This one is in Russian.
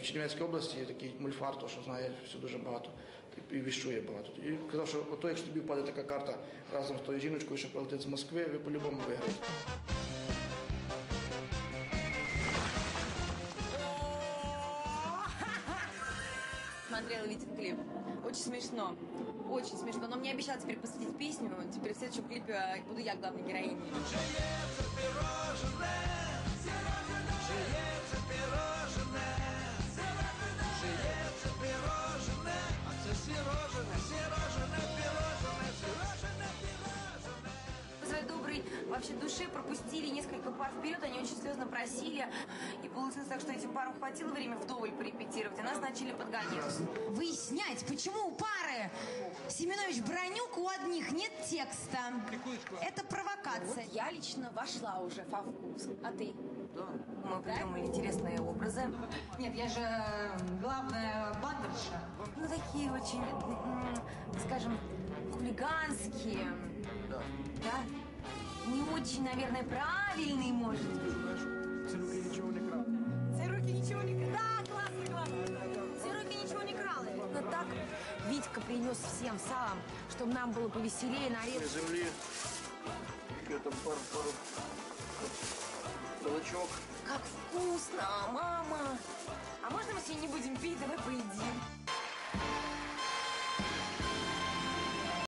в Чернівецькій області є такий мульфар, то що знає все дуже багато і віщує багато. І казав, що ото, якщо тобі впаде така карта разом з тою жіночкою, що прилетить з Москви, ви по-любому виграєте. Смотрела, видит клип. Очень смешно. Очень смешно. Но мне обещал теперь посвятить песню. Теперь в следующем клипе э, буду я главной героиней. Вообще душе пропустили несколько пар вперед, они очень слезно просили. И получилось так, что этим парам хватило время вдоволь порепетировать, а нас начали подгонять. Выяснять, почему у пары Семенович Бронюк у одних нет текста. Это провокация. Я лично вошла уже во вкус. А ты? Мы придумали интересные образы. Нет, я же э, главная бандерша. Ну, такие очень, скажем, хулиганские. Да Не очень, наверное, правильный, может быть. Ці руки нічого не крали. Все руки ничего не крали. Да, классно, классно. Все руки ничего не крали. Но так Витька принес всем сам, чтобы нам было повеселее на З землі. Яке там пару, пару балачок. Как вкусно, мама.